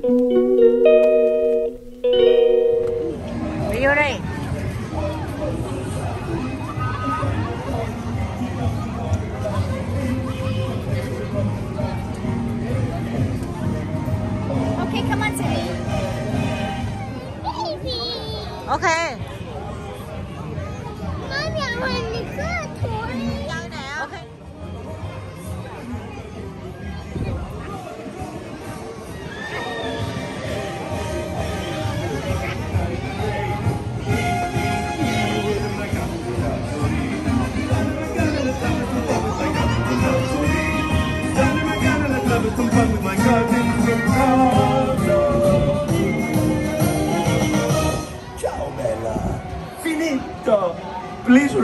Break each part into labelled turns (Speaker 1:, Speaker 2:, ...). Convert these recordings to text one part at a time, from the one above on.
Speaker 1: Đây
Speaker 2: Okay, come on, Timmy. Baby.
Speaker 1: Ok
Speaker 2: Mommy, I want to go toy.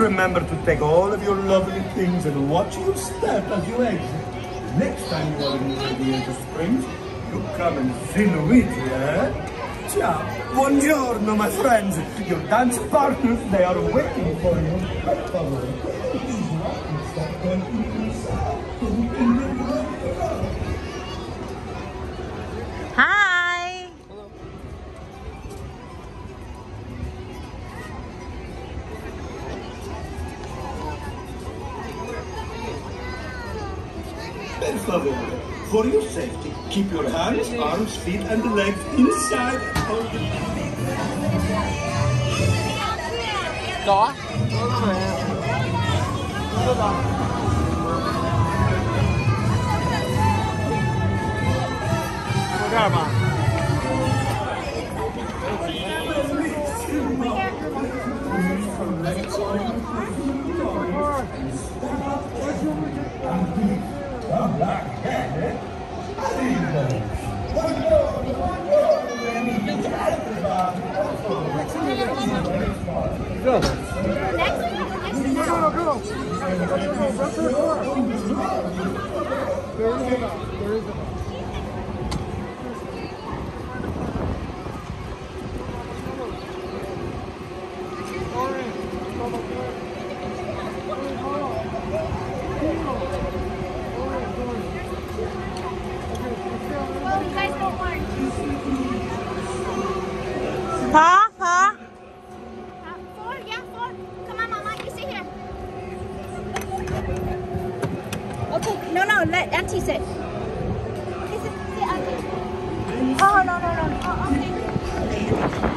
Speaker 3: Remember to take all of your lovely things and watch your step as you exit. Next time you are in the Radiator Springs, you come and see Luigi, eh? Ciao. Buongiorno, my friends. Your dance partners, they are waiting for you. For your safety, keep your hands, arms, feet, and legs inside.
Speaker 1: Có
Speaker 2: 떨어져 no, let Auntie sit. Okay, sit, sit, Auntie. Oh, no, no, no. Oh, okay.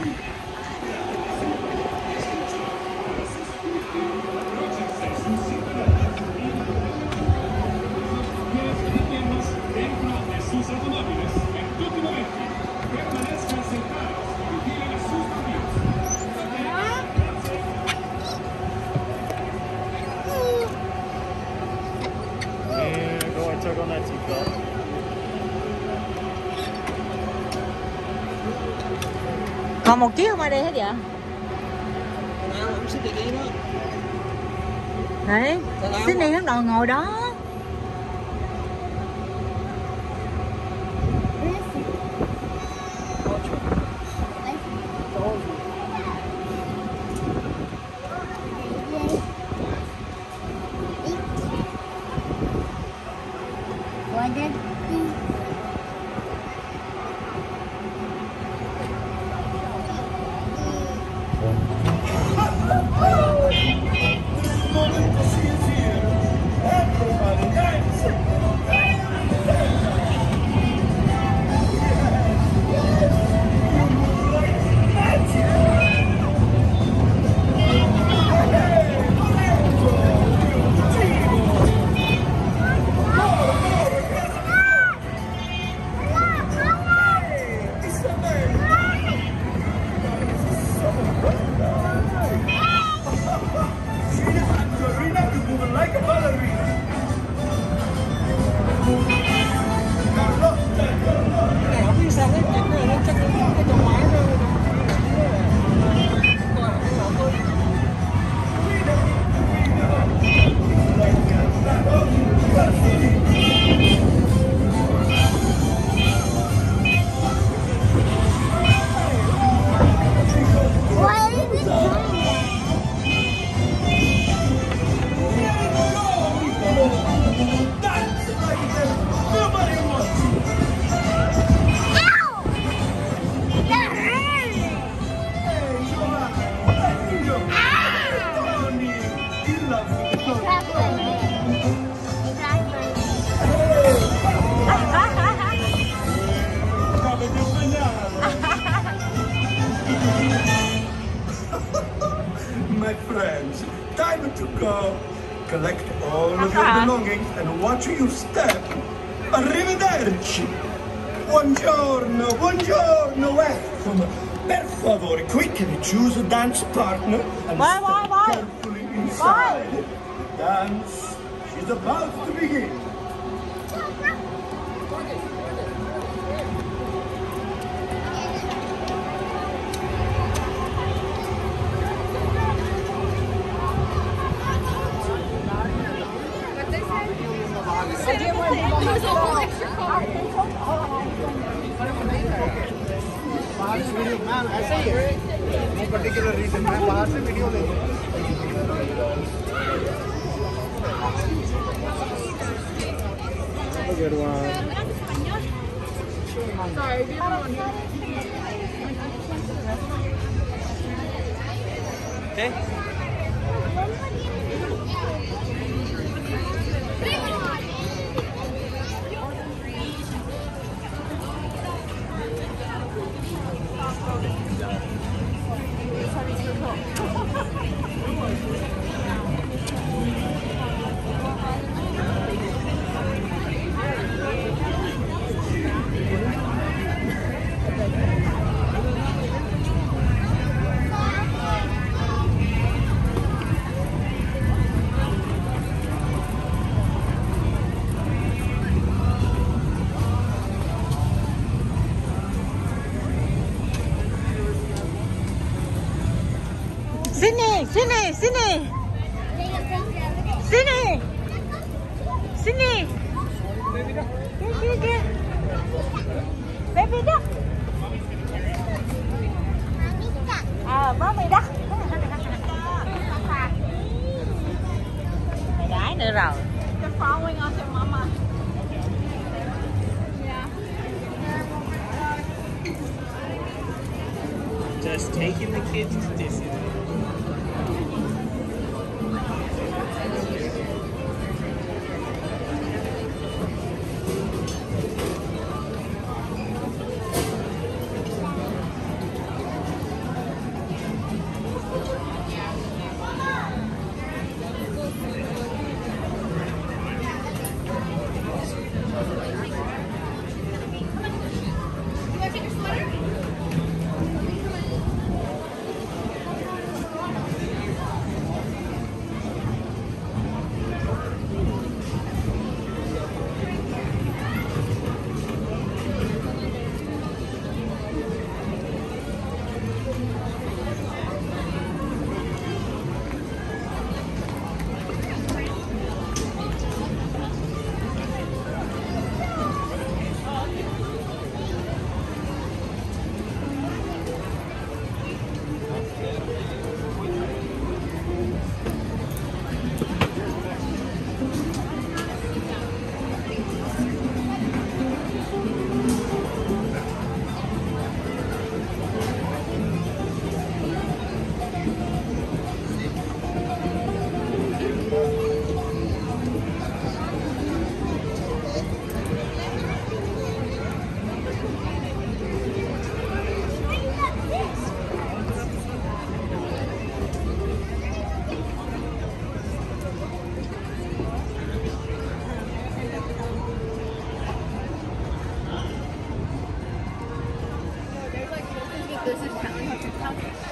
Speaker 1: Còn một chiếc không ai đây hết vậy? Đấy. Sydney bắt đầu ngồi đó
Speaker 2: My
Speaker 3: friends, time to go. Collect all of your belongings and watch you step. Arrivederci. Buongiorno, buongiorno, welcome. Per favore, quickly choose a dance partner and
Speaker 1: why,
Speaker 3: step
Speaker 1: why, why?
Speaker 3: carefully inside. The dance is about to begin.
Speaker 4: Ma'am ऐसा ही है no particular reason मैं बाहर से video ले Good one. Sorry, do you have one here? Okay.
Speaker 1: Sini, sini, sini. Sini. Sini. Dia, dia, dia. Baby dah. À, mommy
Speaker 2: duck.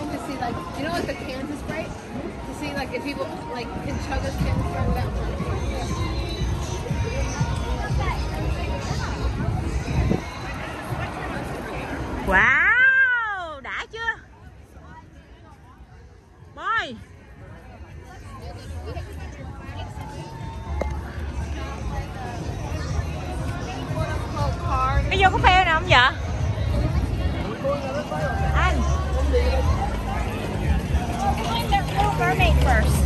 Speaker 2: TikTok to see like you know like the Kansas Sprite to see like if people like can chug a Kansas Sprite without drowning.
Speaker 1: Wow, đã chưa? Boy. Bây giờ có phê nào không vậy?
Speaker 5: Mermaid first.